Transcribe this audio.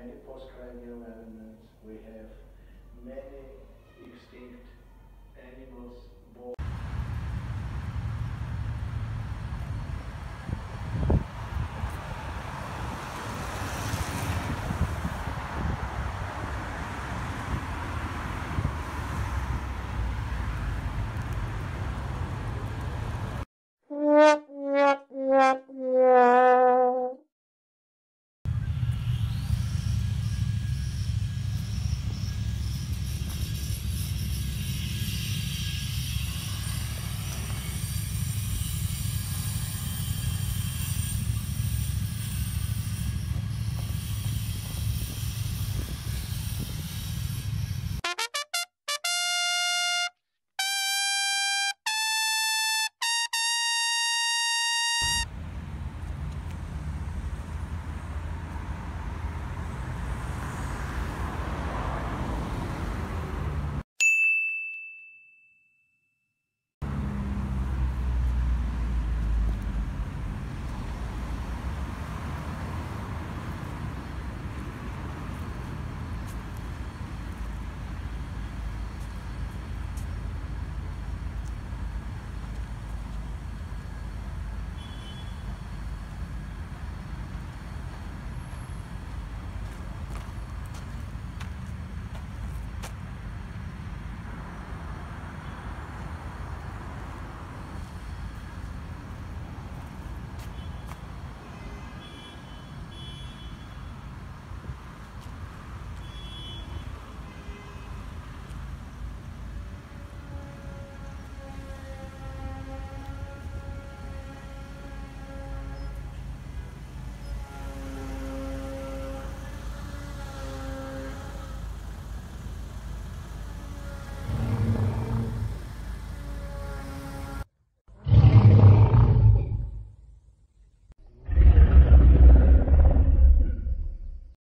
many postcranial elements, we have many extinct animals.